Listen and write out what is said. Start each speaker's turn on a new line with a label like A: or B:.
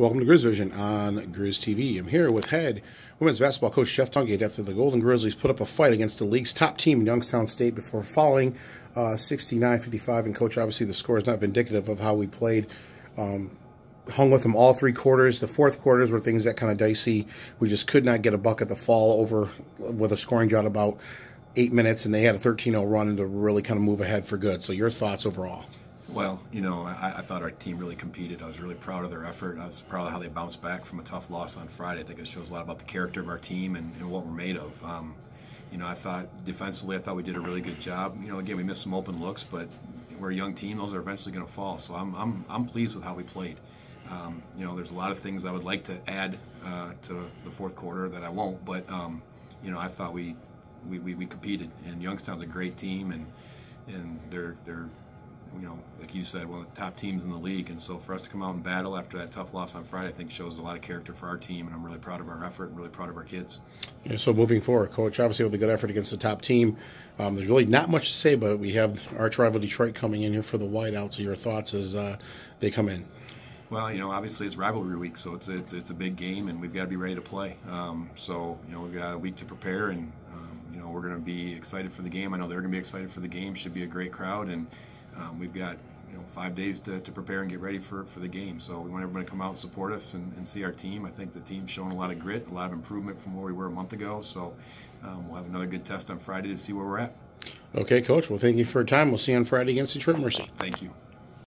A: Welcome to Grizz Vision on Grizz TV. I'm here with head women's basketball coach Jeff Tungate after the Golden Grizzlies put up a fight against the league's top team Youngstown State before falling 69-55. Uh, and coach, obviously the score is not indicative of how we played. Um, hung with them all three quarters. The fourth quarters were things that kind of dicey. We just could not get a bucket to fall over with a scoring drought about eight minutes, and they had a 13-0 run to really kind of move ahead for good. So your thoughts overall?
B: Well, you know, I, I, thought our team really competed. I was really proud of their effort. I was proud of how they bounced back from a tough loss on Friday. I think it shows a lot about the character of our team and, and what we're made of. Um, you know, I thought defensively, I thought we did a really good job. You know, again, we missed some open looks, but we're a young team; those are eventually going to fall. So I'm, I'm, I'm pleased with how we played. Um, you know, there's a lot of things I would like to add uh, to the fourth quarter that I won't, but um, you know, I thought we, we, we, we competed, and Youngstown's a great team, and and they're they're you know, like you said, one of the top teams in the league. And so for us to come out and battle after that tough loss on Friday, I think shows a lot of character for our team. And I'm really proud of our effort and really proud of our kids.
A: Yeah, so moving forward, Coach, obviously with a good effort against the top team, um, there's really not much to say, but we have our rival Detroit coming in here for the whiteouts. So your thoughts as uh, they come in?
B: Well, you know, obviously it's rivalry week, so it's it's, it's a big game, and we've got to be ready to play. Um, so you know, we've got a week to prepare, and um, you know, we're going to be excited for the game. I know they're going to be excited for the game. Should be a great crowd, and um, we've got you know five days to, to prepare and get ready for, for the game. So we want everyone to come out and support us and, and see our team. I think the team's shown a lot of grit, a lot of improvement from where we were a month ago. So um, we'll have another good test on Friday to see where we're at.
A: Okay, Coach. Well, thank you for your time. We'll see you on Friday against Detroit Mercy.
B: Thank you.